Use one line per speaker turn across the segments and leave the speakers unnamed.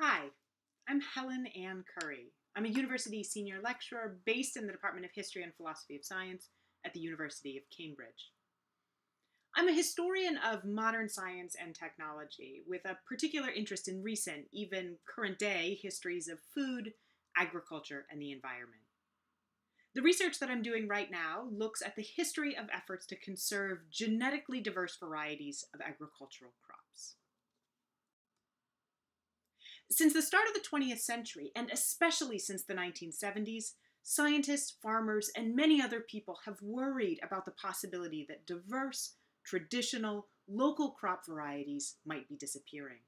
Hi, I'm Helen Anne Curry. I'm a university senior lecturer based in the Department of History and Philosophy of Science at the University of Cambridge. I'm a historian of modern science and technology with a particular interest in recent, even current day, histories of food, agriculture, and the environment. The research that I'm doing right now looks at the history of efforts to conserve genetically diverse varieties of agricultural crops. Since the start of the 20th century, and especially since the 1970s, scientists, farmers, and many other people have worried about the possibility that diverse, traditional, local crop varieties might be disappearing.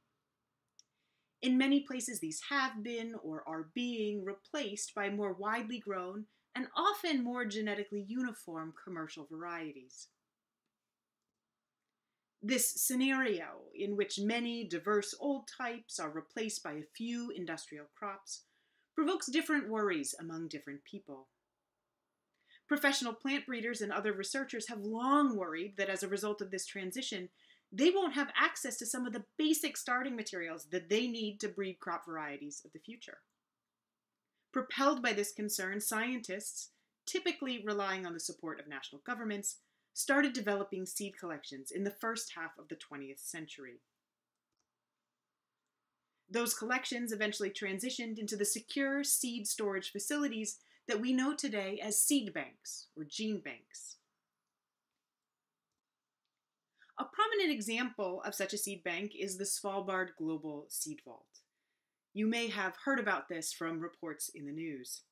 In many places, these have been or are being replaced by more widely grown and often more genetically uniform commercial varieties. This scenario, in which many diverse old types are replaced by a few industrial crops, provokes different worries among different people. Professional plant breeders and other researchers have long worried that as a result of this transition, they won't have access to some of the basic starting materials that they need to breed crop varieties of the future. Propelled by this concern, scientists, typically relying on the support of national governments, started developing seed collections in the first half of the 20th century. Those collections eventually transitioned into the secure seed storage facilities that we know today as seed banks or gene banks. A prominent example of such a seed bank is the Svalbard Global Seed Vault. You may have heard about this from reports in the news.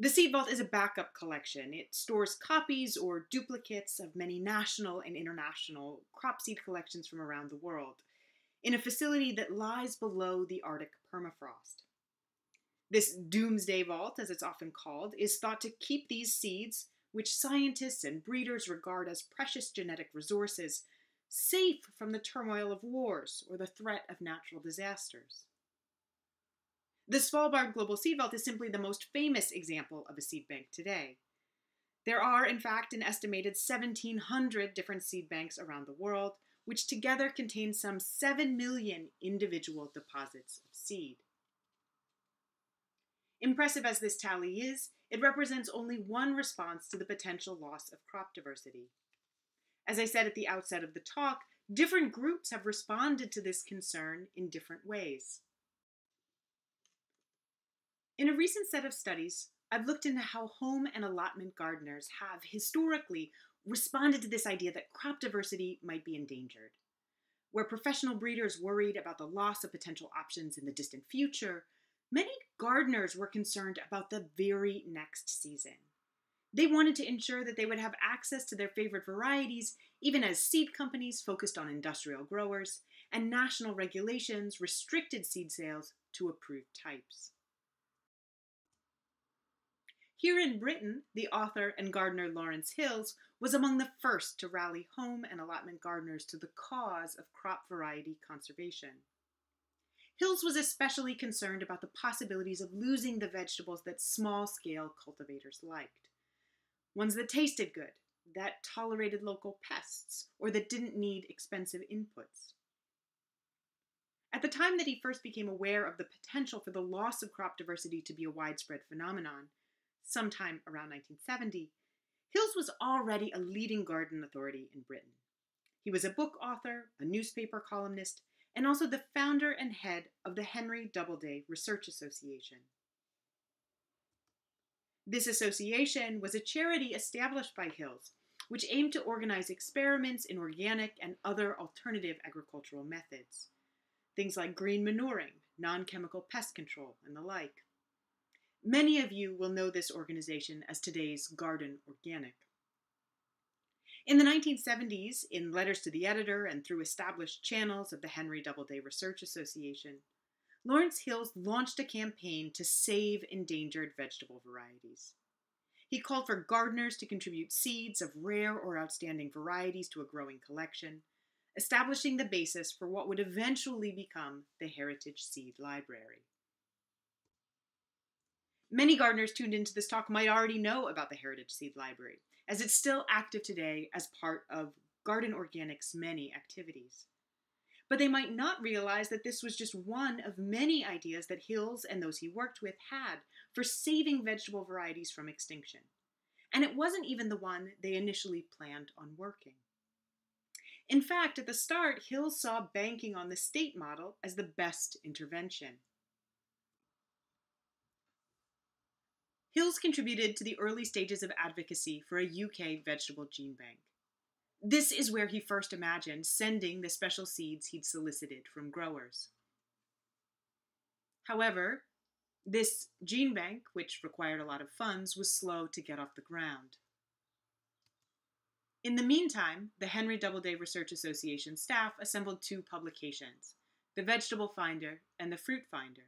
The Seed Vault is a backup collection. It stores copies or duplicates of many national and international crop seed collections from around the world in a facility that lies below the Arctic permafrost. This doomsday vault, as it's often called, is thought to keep these seeds, which scientists and breeders regard as precious genetic resources, safe from the turmoil of wars or the threat of natural disasters. The Svalbard Global Seed Vault is simply the most famous example of a seed bank today. There are, in fact, an estimated 1,700 different seed banks around the world, which together contain some 7 million individual deposits of seed. Impressive as this tally is, it represents only one response to the potential loss of crop diversity. As I said at the outset of the talk, different groups have responded to this concern in different ways. In a recent set of studies, I've looked into how home and allotment gardeners have historically responded to this idea that crop diversity might be endangered. Where professional breeders worried about the loss of potential options in the distant future, Many gardeners were concerned about the very next season. They wanted to ensure that they would have access to their favorite varieties, even as seed companies focused on industrial growers and national regulations restricted seed sales to approved types. Here in Britain, the author and gardener Lawrence Hills was among the first to rally home and allotment gardeners to the cause of crop variety conservation. Hills was especially concerned about the possibilities of losing the vegetables that small scale cultivators liked. Ones that tasted good, that tolerated local pests, or that didn't need expensive inputs. At the time that he first became aware of the potential for the loss of crop diversity to be a widespread phenomenon, sometime around 1970, Hills was already a leading garden authority in Britain. He was a book author, a newspaper columnist, and also the founder and head of the Henry Doubleday Research Association. This association was a charity established by Hills, which aimed to organize experiments in organic and other alternative agricultural methods. Things like green manuring, non chemical pest control, and the like. Many of you will know this organization as today's Garden Organic. In the 1970s, in letters to the editor and through established channels of the Henry Doubleday Research Association, Lawrence Hills launched a campaign to save endangered vegetable varieties. He called for gardeners to contribute seeds of rare or outstanding varieties to a growing collection, establishing the basis for what would eventually become the Heritage Seed Library. Many gardeners tuned into this talk might already know about the Heritage Seed Library, as it's still active today as part of Garden Organic's many activities. but they might not realize that this was just one of many ideas that Hills and those he worked with had for saving vegetable varieties from extinction. And it wasn't even the one they initially planned on working. In fact, at the start, Hills saw banking on the state model as the best intervention. Hills contributed to the early stages of advocacy for a UK vegetable gene bank. This is where he first imagined sending the special seeds he'd solicited from growers. However, this gene bank, which required a lot of funds, was slow to get off the ground. In the meantime, the Henry Doubleday Research Association staff assembled two publications The Vegetable Finder and The Fruit Finder.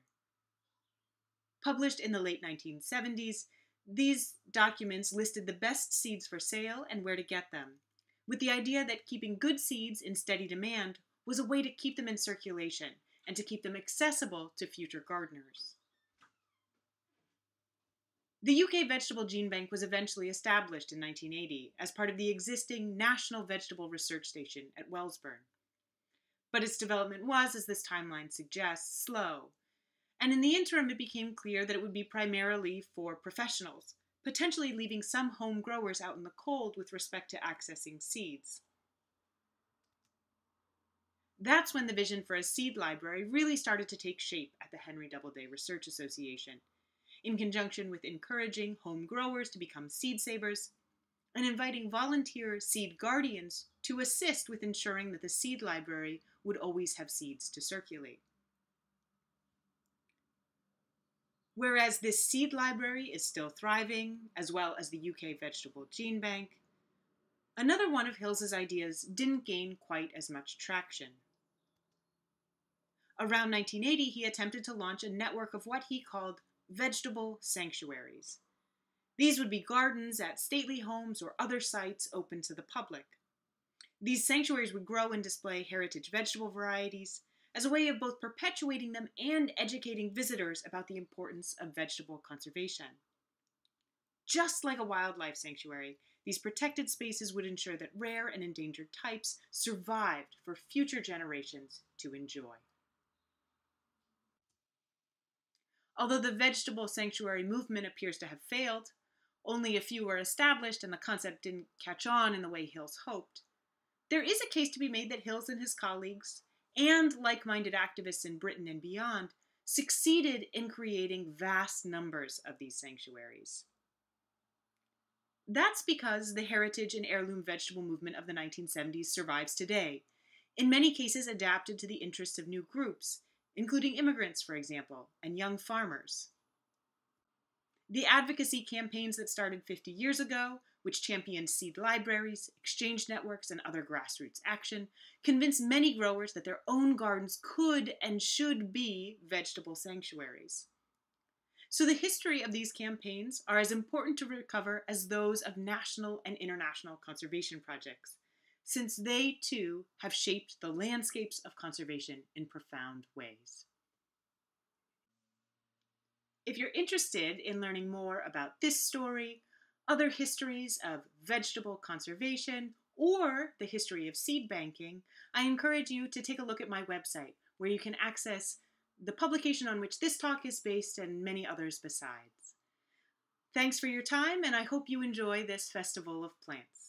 Published in the late 1970s, these documents listed the best seeds for sale and where to get them, with the idea that keeping good seeds in steady demand was a way to keep them in circulation and to keep them accessible to future gardeners. The UK Vegetable Gene Bank was eventually established in 1980 as part of the existing National Vegetable Research Station at Wellesbourne. But its development was, as this timeline suggests, slow, and in the interim it became clear that it would be primarily for professionals, potentially leaving some home growers out in the cold with respect to accessing seeds. That's when the vision for a seed library really started to take shape at the Henry Doubleday Research Association in conjunction with encouraging home growers to become seed savers and inviting volunteer seed guardians to assist with ensuring that the seed library would always have seeds to circulate. Whereas this seed library is still thriving, as well as the UK Vegetable Gene Bank, another one of Hills's ideas didn't gain quite as much traction. Around 1980, he attempted to launch a network of what he called vegetable sanctuaries. These would be gardens at stately homes or other sites open to the public. These sanctuaries would grow and display heritage vegetable varieties as a way of both perpetuating them and educating visitors about the importance of vegetable conservation. Just like a wildlife sanctuary, these protected spaces would ensure that rare and endangered types survived for future generations to enjoy. Although the vegetable sanctuary movement appears to have failed, only a few were established and the concept didn't catch on in the way Hills hoped. There is a case to be made that Hills and his colleagues, and like minded activists in Britain and beyond, succeeded in creating vast numbers of these sanctuaries. That's because the heritage and heirloom vegetable movement of the 1970s survives today, in many cases adapted to the interests of new groups, including immigrants, for example, and young farmers. The advocacy campaigns that started 50 years ago, which championed seed libraries, exchange networks, and other grassroots action, convinced many growers that their own gardens could and should be vegetable sanctuaries. So the history of these campaigns are as important to recover as those of national and international conservation projects, since they too have shaped the landscapes of conservation in profound ways. If you're interested in learning more about this story, other histories of vegetable conservation, or the history of seed banking, I encourage you to take a look at my website, where you can access the publication on which this talk is based and many others besides. Thanks for your time, and I hope you enjoy this Festival of Plants.